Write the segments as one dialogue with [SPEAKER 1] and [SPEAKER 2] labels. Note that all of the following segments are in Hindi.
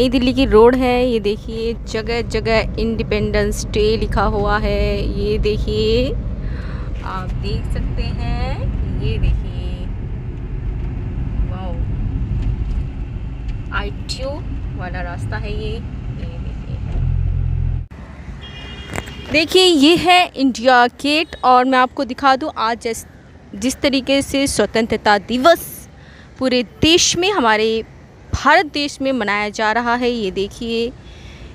[SPEAKER 1] नई दिल्ली की रोड है, ये देखिए, जगह जगह इंडिपेंडेंस डे लिखा हुआ है, ये देखिए, आप देख सकते हैं, ये देखिए, वाओ आईटीयू वाला रास्ता है ये देखिए। ये है इंडिया गेट और मैं आपको दिखा दूँ, आज जिस तरीके से स्वतंत्रता दिवस पूरे देश में हमारे भारत देश में मनाया जा रहा है। ये देखिए,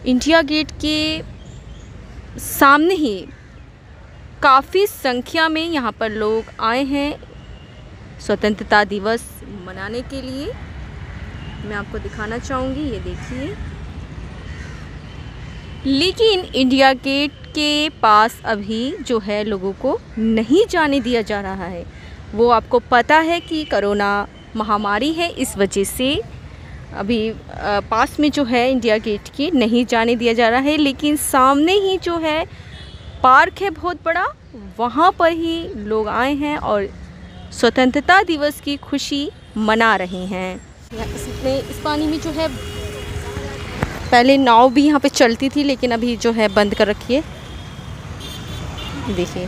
[SPEAKER 1] इंडिया गेट के सामने ही काफ़ी संख्या में यहाँ पर लोग आए हैं स्वतंत्रता दिवस मनाने के लिए। मैं आपको दिखाना चाहूँगी, ये देखिए। लेकिन इंडिया गेट के पास अभी जो है लोगों को नहीं जाने दिया जा रहा है। वो आपको पता है कि कोरोना महामारी है, इस वजह से अभी पास में जो है इंडिया गेट की, नहीं जाने दिया जा रहा है, लेकिन सामने ही जो है पार्क है बहुत बड़ा, वहाँ पर ही लोग आए हैं और स्वतंत्रता दिवस की खुशी मना रहे हैं। इसमें, इस पानी में जो है, पहले नाव भी यहाँ पे चलती थी, लेकिन अभी जो है बंद कर रखी है। देखिए।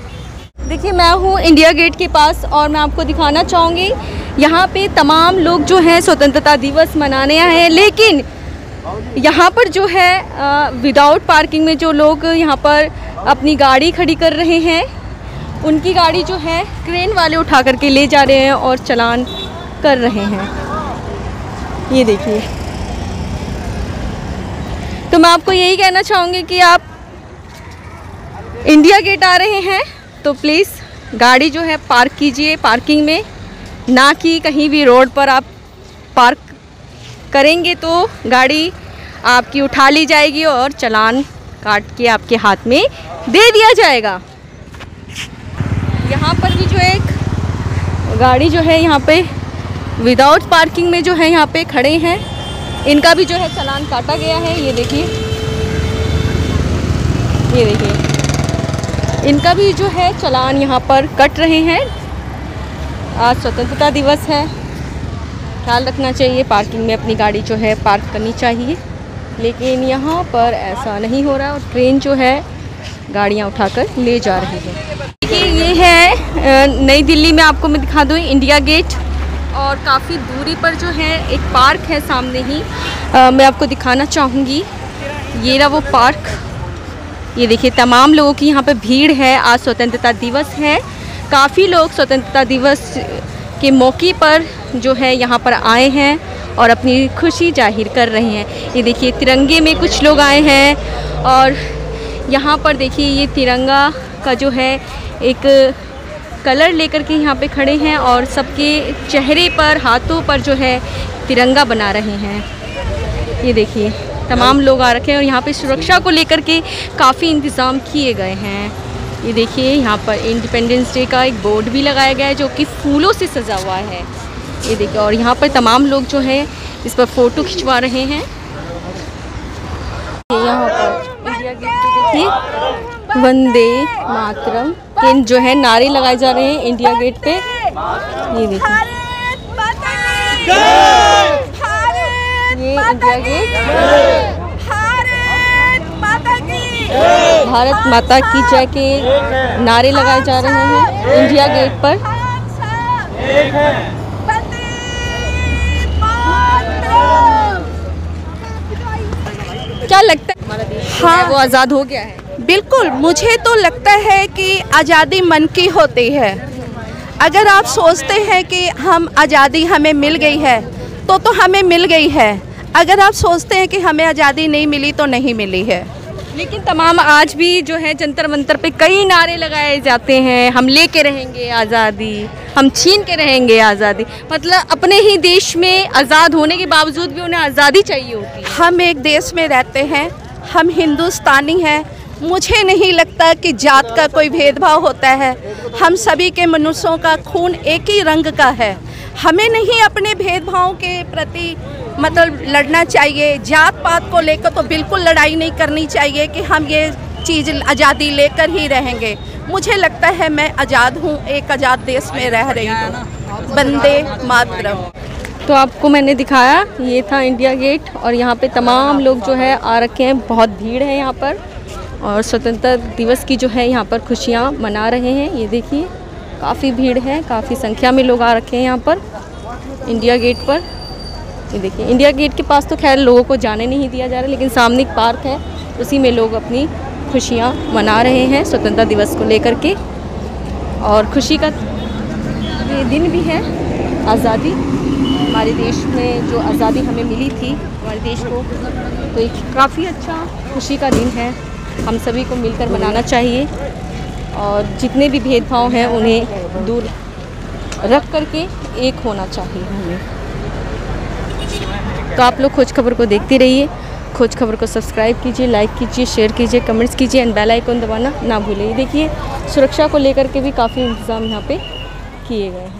[SPEAKER 1] देखिए, मैं हूँ इंडिया गेट के पास और मैं आपको दिखाना चाहूँगी यहाँ पे तमाम लोग जो हैं स्वतंत्रता दिवस मनाने आए हैं, लेकिन यहाँ पर जो है विदाउट पार्किंग में जो लोग यहाँ पर अपनी गाड़ी खड़ी कर रहे हैं, उनकी गाड़ी जो है क्रेन वाले उठा करके ले जा रहे हैं और चलान कर रहे हैं। ये देखिए। तो मैं आपको यही कहना चाहूँगी कि आप इंडिया गेट आ रहे हैं तो प्लीज़ गाड़ी जो है पार्क कीजिए पार्किंग में। ना कि कहीं भी रोड पर आप पार्क करेंगे तो गाड़ी आपकी उठा ली जाएगी और चलान काट के आपके हाथ में दे दिया जाएगा। यहाँ पर भी जो एक गाड़ी जो है यहाँ पे विदाउट पार्किंग में जो है यहाँ पे खड़े हैं। इनका भी जो है चलान काटा गया है, ये देखिए। ये देखिए। इनका भी जो है चलान यहाँ पर कट रहे हैं। आज स्वतंत्रता दिवस है। ख्याल रखना चाहिए पार्किंग में अपनी गाड़ी जो है पार्क करनी चाहिए। लेकिन यहाँ पर ऐसा नहीं हो रहा और ट्रेन जो है गाड़ियाँ उठाकर ले जा रही है। देखिए ये है नई दिल्ली में आपको मैं दिखा दूँ इंडिया गेट। और काफ़ी दूरी पर जो है एक पार्क है सामने ही। आ, मैं आपको दिखाना चाहूँगी। ये रहा वो पार्क। ये देखिए तमाम लोगों की यहाँ पे भीड़ है। आज स्वतंत्रता दिवस है। काफ़ी लोग स्वतंत्रता दिवस के मौके पर जो है यहाँ पर आए हैं और अपनी खुशी ज़ाहिर कर रहे हैं। ये देखिए, तिरंगे में कुछ लोग आए हैं और यहाँ पर देखिए, ये तिरंगा का जो है एक कलर लेकर के यहाँ पे खड़े हैं और सबके चेहरे पर, हाथों पर जो है तिरंगा बना रहे हैं। ये देखिए, तमाम लोग आ रखे हैं और यहाँ पे सुरक्षा को लेकर के काफ़ी इंतज़ाम किए गए हैं। ये देखिए, यहाँ पर इंडिपेंडेंस डे का एक बोर्ड भी लगाया गया है जो कि फूलों से सजा हुआ है। ये देखिए, और यहाँ पर तमाम लोग जो है, इस पर फ़ोटो खिंचवा रहे हैं। यहाँ पर इंडिया गेट वंदे मातरम के जो है, नारे लगाए जा रहे हैं इंडिया गेट पे। ये देखिए ये इंडिया गेट भारत माता की जय के नारे लगाए जा रहे हैं इंडिया गेट पर। क्या लगता है? हमारा देश हाँ। वो आज़ाद हो गया है।
[SPEAKER 2] बिल्कुल मुझे तो लगता है कि आज़ादी मन की होती है। अगर आप सोचते हैं कि हम आज़ादी हमें मिल गई है तो तो हमें मिल गई है। अगर आप सोचते हैं कि हमें आज़ादी नहीं मिली तो नहीं मिली है।
[SPEAKER 1] लेकिन तमाम आज भी जो है जंतर मंतर पे कई नारे लगाए जाते हैं। हम ले के रहेंगे आज़ादी, हम छीन के रहेंगे आज़ादी। मतलब अपने ही देश में आज़ाद होने के बावजूद भी उन्हें आज़ादी चाहिए होती है।
[SPEAKER 2] हम एक देश में रहते हैं, हम हिंदुस्तानी हैं। मुझे नहीं लगता कि जात का कोई भेदभाव होता है। हम सभी के मनुष्यों का खून एक ही रंग का है। हमें नहीं अपने भेदभाव के प्रति मतलब लड़ना चाहिए जात पात को लेकर तो बिल्कुल लड़ाई नहीं करनी चाहिए कि हम ये चीज़ आज़ादी लेकर ही रहेंगे। मुझे लगता है मैं आज़ाद हूँ, एक आज़ाद देश में रह रही हूँ। बंदे मातरम।
[SPEAKER 1] तो आपको मैंने दिखाया, ये था इंडिया गेट और यहाँ पे तमाम लोग जो है आ रखे हैं, बहुत भीड़ है यहाँ पर और स्वतंत्रता दिवस की जो है यहाँ पर खुशियाँ मना रहे हैं। ये देखिए, काफ़ी भीड़ है, काफ़ी संख्या में लोग आ रखे हैं यहाँ पर, इंडिया गेट पर। ये देखिए इंडिया गेट के पास तो खैर लोगों को जाने नहीं दिया जा रहा, लेकिन सामने एक पार्क है, उसी में लोग अपनी खुशियाँ मना रहे हैं, स्वतंत्रता दिवस को लेकर के। और खुशी का ये दिन भी है, आज़ादी। हमारे देश में जो आज़ादी हमें मिली थी, हमारे देश को तो एक काफ़ी अच्छा खुशी का दिन है। हम सभी को मिलकर मनाना चाहिए, और जितने भी भेदभाव हैं, उन्हें दूर रख करके एक होना चाहिए हमें। तो आप लोग खोज खबर को देखते रहिए। खोज खबर को सब्सक्राइब कीजिए लाइक कीजिए शेयर कीजिए कमेंट्स कीजिए एंड बेल आइकन दबाना ना भूलें देखिए, सुरक्षा को लेकर के भी काफ़ी इंतज़ाम यहाँ पे किए गए हैं।